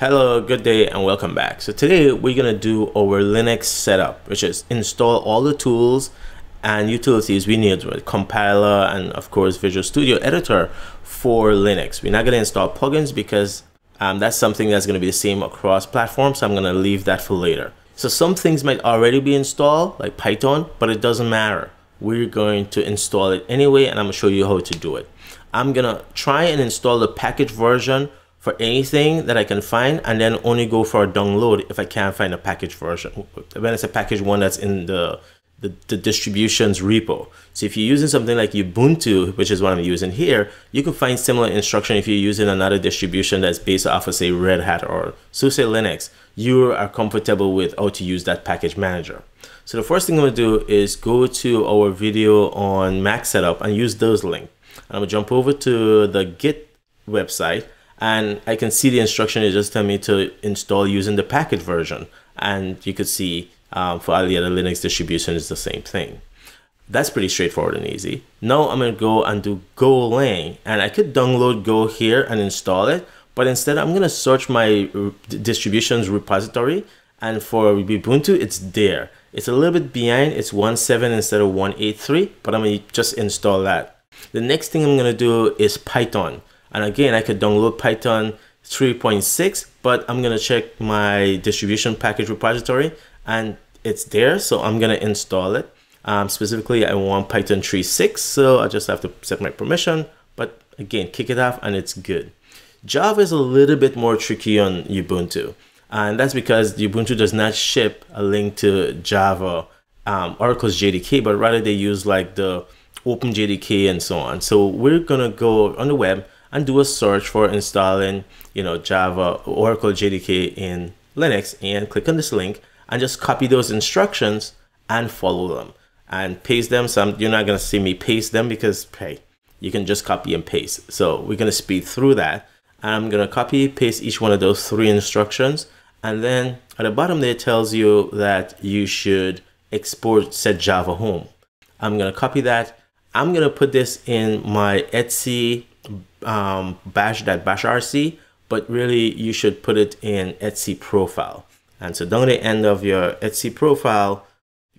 Hello, good day and welcome back. So today we're gonna do our Linux setup, which is install all the tools and utilities we need compiler and of course Visual Studio Editor for Linux. We're not gonna install plugins because um, that's something that's gonna be the same across platforms. So I'm gonna leave that for later. So some things might already be installed like Python, but it doesn't matter. We're going to install it anyway and I'm gonna show you how to do it. I'm gonna try and install the package version for anything that I can find and then only go for a download if I can't find a package version. When it's a package one that's in the, the, the, distributions repo. So if you're using something like Ubuntu, which is what I'm using here, you can find similar instruction if you're using another distribution that's based off of say Red Hat or SUSE Linux, you are comfortable with how to use that package manager. So the first thing I'm gonna do is go to our video on Mac setup and use those links. I'm gonna jump over to the Git website and I can see the instruction is just telling me to install using the package version and you could see um, for all the other Linux distributions the same thing. That's pretty straightforward and easy. Now I'm going to go and do Golang and I could download Go here and install it but instead I'm going to search my distributions repository and for Ubuntu it's there. It's a little bit behind, it's 1.7 instead of 1.8.3 but I'm to just install that. The next thing I'm going to do is Python. And again, I could download Python 3.6, but I'm gonna check my distribution package repository and it's there. So I'm gonna install it. Um, specifically, I want Python 3.6, so I just have to set my permission, but again, kick it off and it's good. Java is a little bit more tricky on Ubuntu. And that's because Ubuntu does not ship a link to Java um, Oracle's JDK, but rather they use like the OpenJDK and so on. So we're gonna go on the web and do a search for installing, you know, Java Oracle JDK in Linux and click on this link and just copy those instructions and follow them and paste them. So you're not going to see me paste them because, hey, you can just copy and paste. So we're going to speed through that. I'm going to copy, paste each one of those three instructions. And then at the bottom there tells you that you should export set Java home. I'm going to copy that. I'm going to put this in my etc um, bash that bash rc, but really you should put it in etc profile. And so down the end of your etc profile,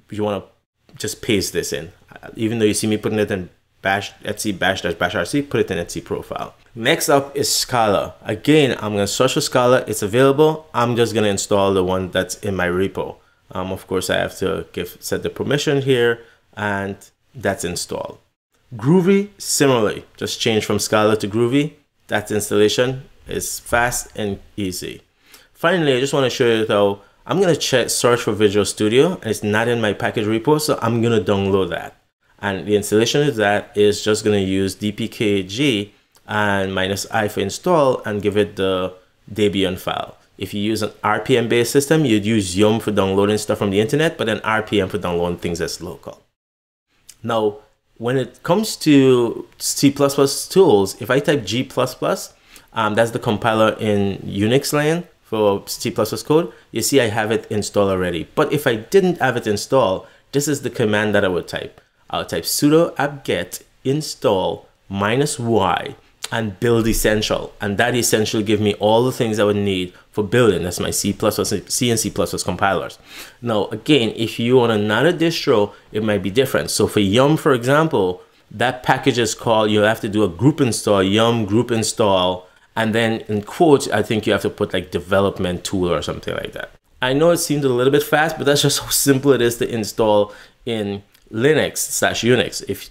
you want to just paste this in. Even though you see me putting it in bash etc bash dash bash rc, put it in etc profile. Next up is Scala. Again, I'm going to search for Scala. It's available. I'm just going to install the one that's in my repo. Um, of course, I have to give set the permission here and that's installed. Groovy, similarly, just change from Scala to Groovy. That installation is fast and easy. Finally, I just want to show you though, I'm going to check search for Visual Studio and it's not in my package repo, so I'm going to download that. And the installation of that is just going to use dpkg and minus i for install and give it the Debian file. If you use an RPM based system, you'd use Yum for downloading stuff from the internet, but then RPM for downloading things that's local. Now, when it comes to C++ tools, if I type G++, um, that's the compiler in Unix land for C++ code, you see I have it installed already. But if I didn't have it installed, this is the command that I would type. I'll type sudo apt-get install minus y and build essential. And that essential give me all the things I would need for building. That's my C++, C and C++ compilers. Now, again, if you on another distro, it might be different. So for Yum, for example, that package is called, you'll have to do a group install, Yum group install, and then in quotes, I think you have to put like development tool or something like that. I know it seems a little bit fast, but that's just how simple it is to install in Linux slash Unix. If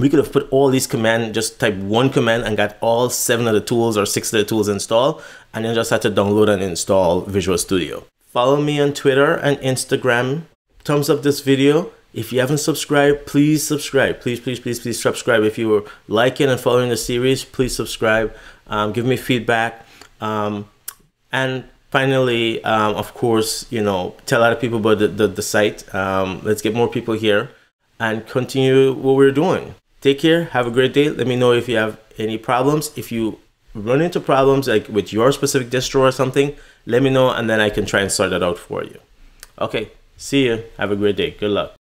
we could have put all these command, just type one command and got all seven of the tools or six of the tools installed, and then just had to download and install Visual Studio. Follow me on Twitter and Instagram. Thumbs up this video. If you haven't subscribed, please subscribe. Please, please, please, please subscribe. If you are liking and following the series, please subscribe. Um, give me feedback. Um, and finally, um, of course, you know, tell other people about the, the, the site. Um, let's get more people here and continue what we're doing. Take care. Have a great day. Let me know if you have any problems. If you run into problems like with your specific distro or something, let me know and then I can try and sort that out for you. Okay. See you. Have a great day. Good luck.